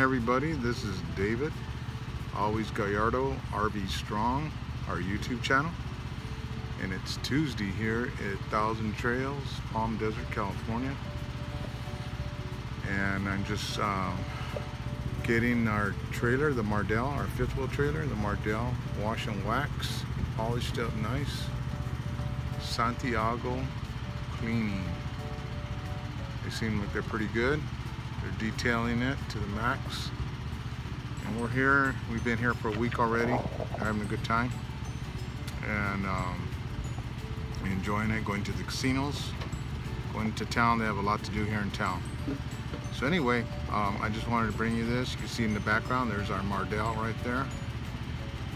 everybody. This is David, always Gallardo RV Strong, our YouTube channel. And it's Tuesday here at Thousand Trails, Palm Desert, California. And I'm just um, getting our trailer, the Mardell, our fifth wheel trailer, the Mardell wash and wax, polished up nice. Santiago cleaning. They seem like they're pretty good. They're detailing it to the max. And we're here, we've been here for a week already, having a good time. And um, enjoying it, going to the casinos, going to town. They have a lot to do here in town. So anyway, um, I just wanted to bring you this. You can see in the background, there's our Mardell right there.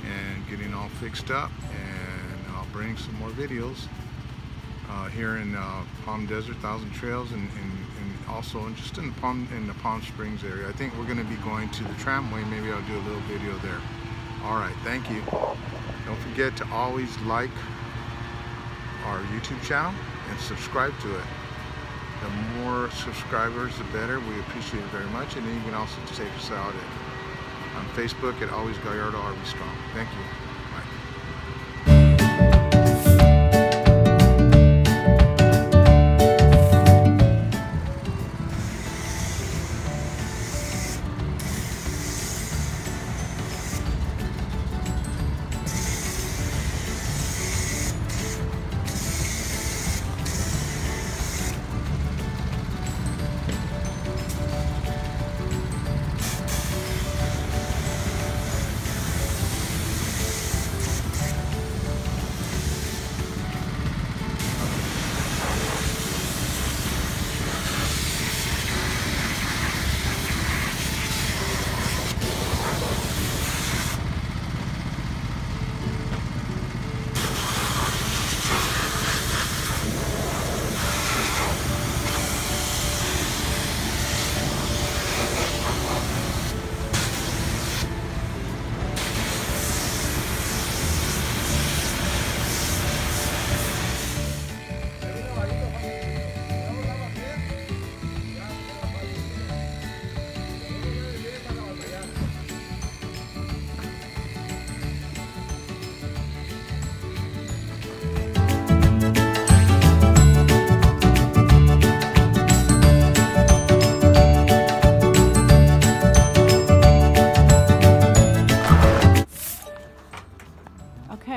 And getting all fixed up. And I'll bring some more videos uh, here in uh, Palm Desert, Thousand Trails, and, and, and, just in the Palm in the Palm Springs area. I think we're going to be going to the tramway. Maybe I'll do a little video there. All right, thank you. Don't forget to always like our YouTube channel and subscribe to it. The more subscribers, the better. We appreciate it very much. And then you can also check us out at, on Facebook at Always Gallardo RV Strong. Thank you.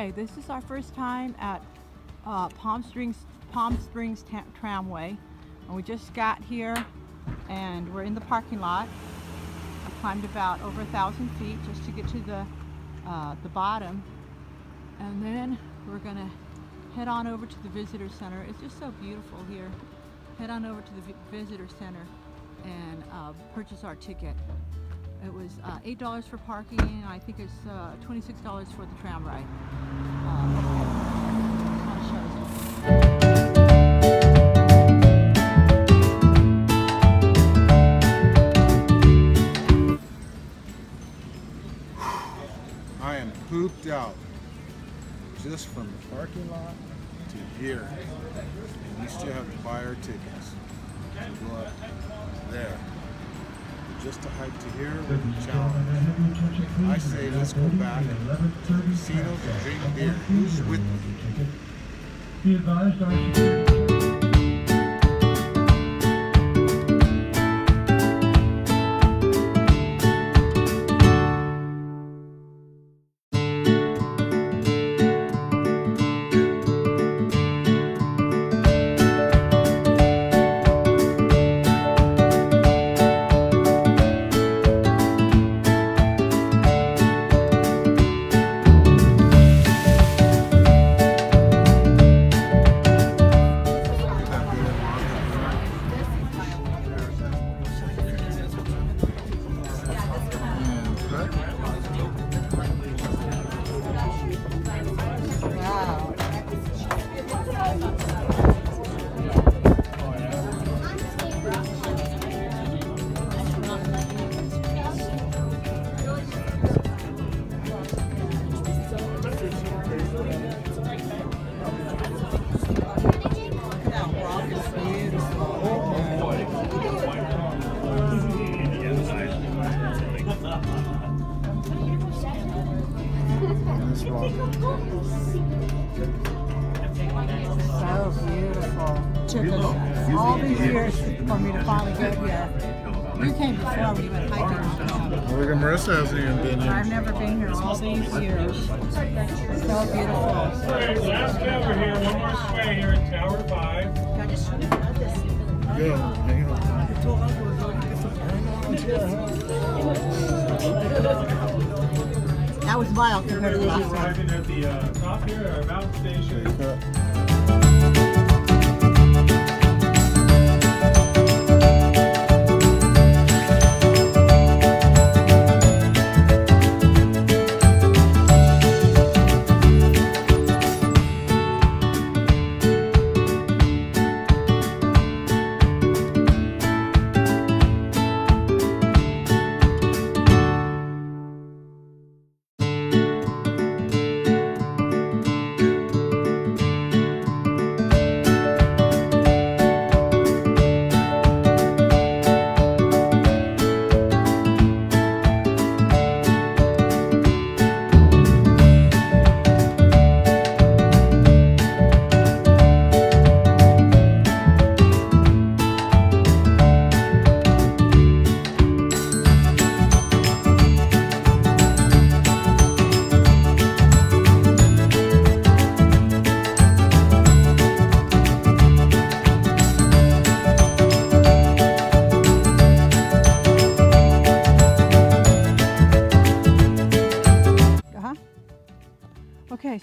This is our first time at uh, Palm Springs, Palm Springs Tramway. And we just got here and we're in the parking lot. I climbed about over a thousand feet just to get to the, uh, the bottom. And then we're gonna head on over to the visitor center. It's just so beautiful here. Head on over to the visitor center and uh, purchase our ticket. It was uh, $8 for parking, and I think it's uh, $26 for the tram ride. Uh, I am pooped out just from the parking lot to here. And we still have to buy our tickets to go up there just to hike to here would be challenge. I say let's go back to the casinos and drink beer. Who's with me? took Look at Marissa hasn't even been here. I've never been here all these years. So beautiful. Alright, last over here, one more sway here at Tower 5. Go. Hang on. That was mild compared to the We'll be last arriving at the uh, top here, our mountain station.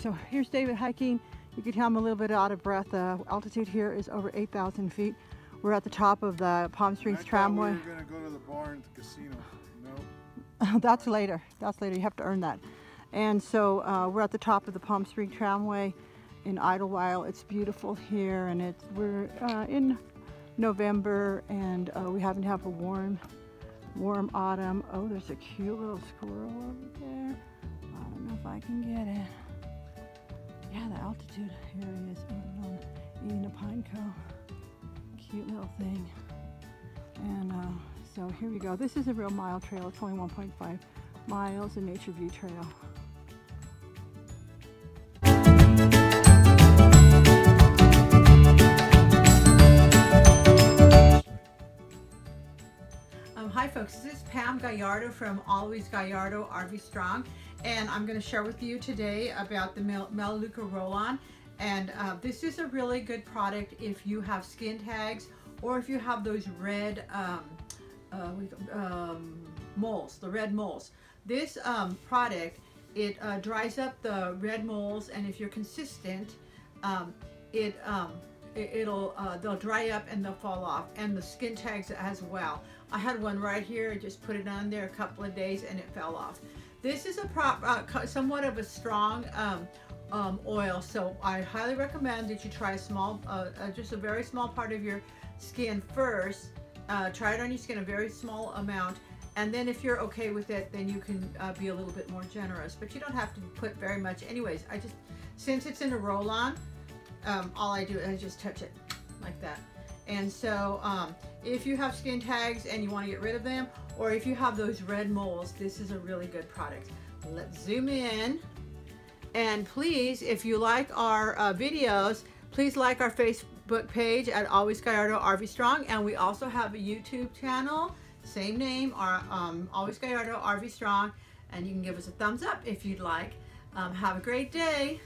So here's David hiking. You can tell I'm a little bit out of breath. The altitude here is over 8,000 feet. We're at the top of the Palm Springs Tramway. We were gonna go to the bar and the casino. No. That's later. That's later. You have to earn that. And so uh, we're at the top of the Palm Springs Tramway in Idyllwild. It's beautiful here, and it's we're uh, in November, and uh, we happen to have a warm, warm autumn. Oh, there's a cute little squirrel over there. I don't know if I can get it. Yeah, the altitude here he is on eating a pine cone. Cute little thing. And uh, so here we go. This is a real mile trail. It's only 1.5 miles, a Nature View Trail. Um, hi folks, this is Pam Gallardo from Always Gallardo RV Strong and I'm going to share with you today about the Mel- Melaleuca Roll-On and uh, this is a really good product if you have skin tags or if you have those red um, uh, um, moles, the red moles. This um, product, it uh, dries up the red moles and if you're consistent, um, it, um, it it'll uh, they'll dry up and they'll fall off and the skin tags as well. I had one right here, I just put it on there a couple of days and it fell off. This is a prop, uh, somewhat of a strong um, um, oil, so I highly recommend that you try a small, uh, uh, just a very small part of your skin first. Uh, try it on your skin, a very small amount, and then if you're okay with it, then you can uh, be a little bit more generous. But you don't have to put very much. Anyways, I just, since it's in a roll-on, um, all I do is I just touch it like that. And so um, if you have skin tags and you want to get rid of them, or if you have those red moles, this is a really good product. Let's zoom in. And please, if you like our uh, videos, please like our Facebook page at Always Gallardo RV Strong. And we also have a YouTube channel, same name, our, um, Always Gallardo RV Strong. And you can give us a thumbs up if you'd like. Um, have a great day.